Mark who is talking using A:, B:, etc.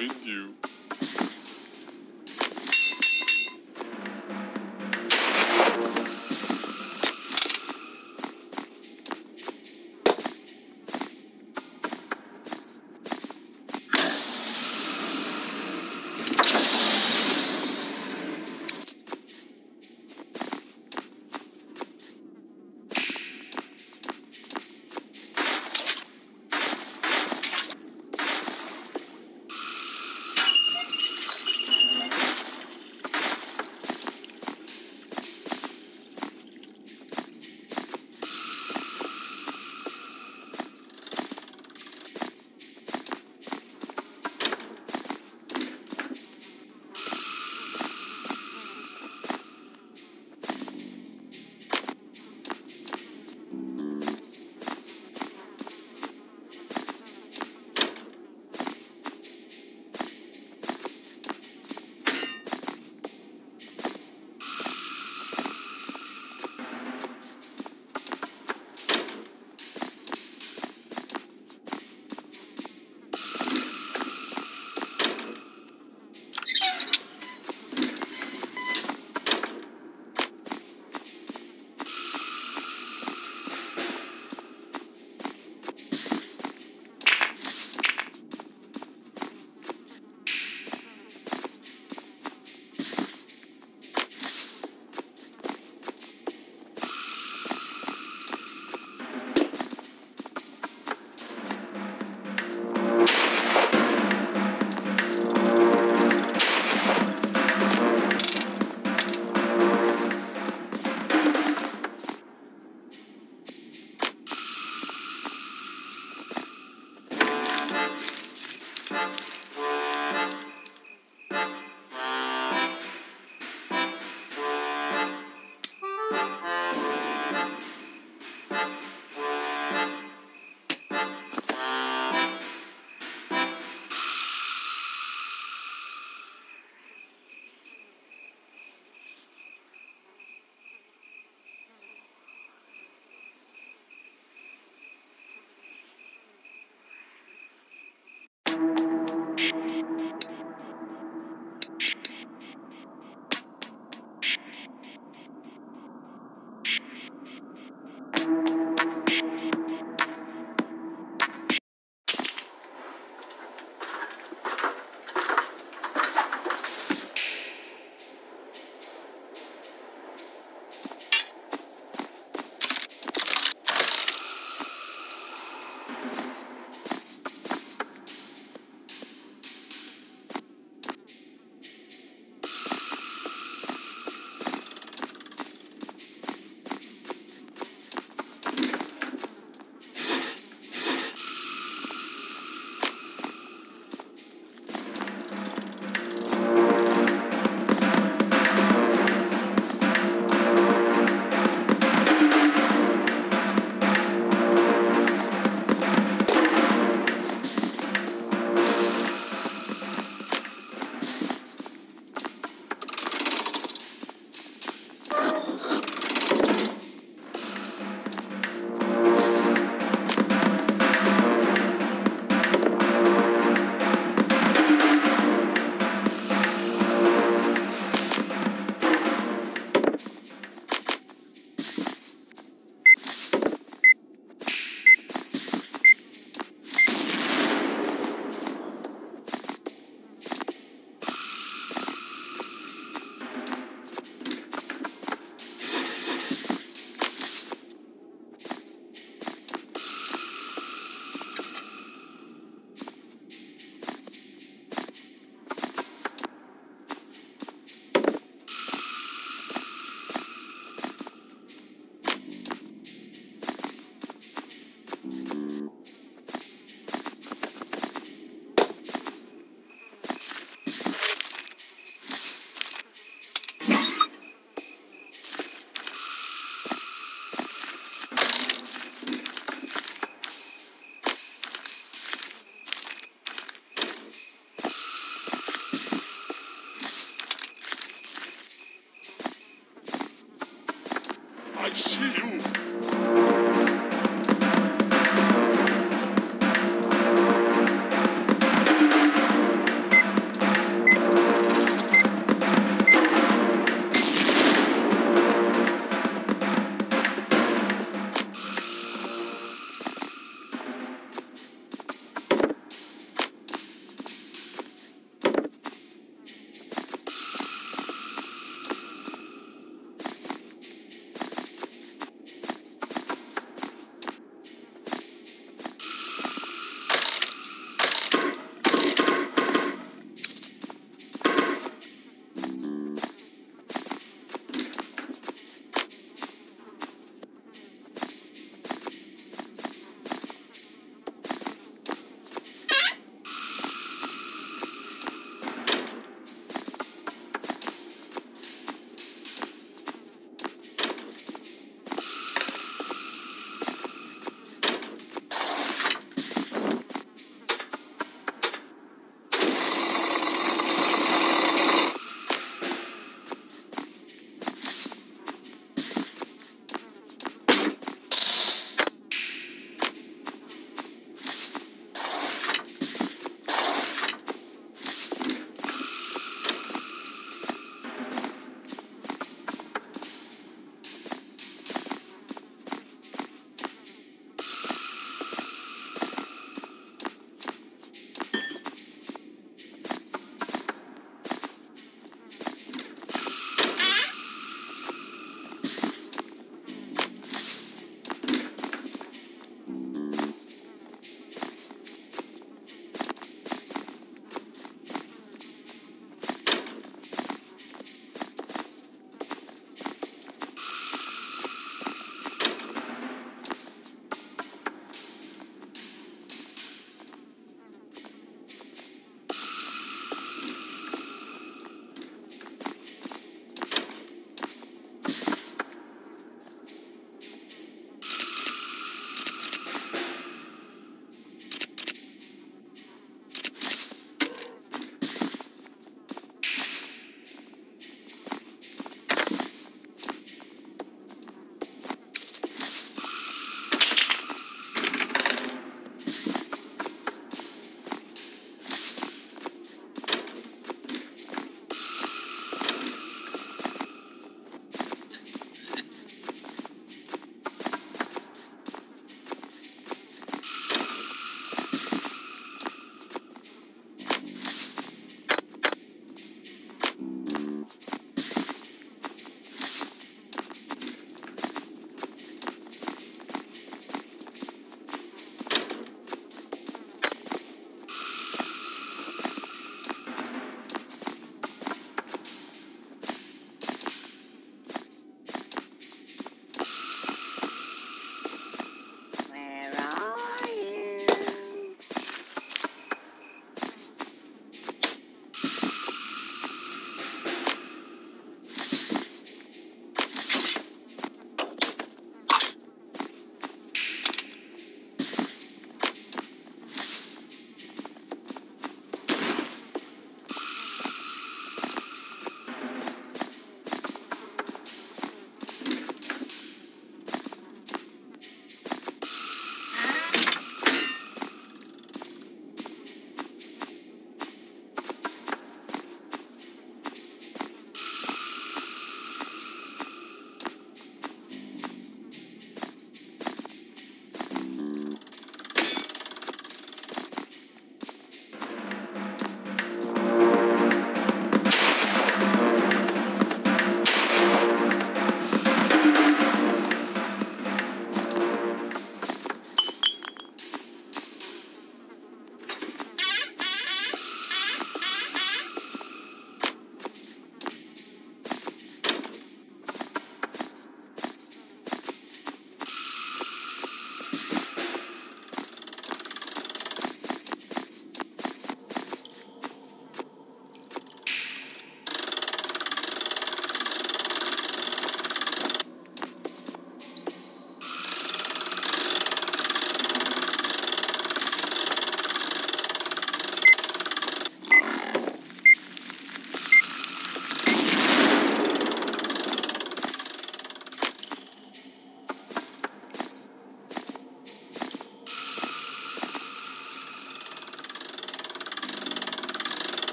A: You.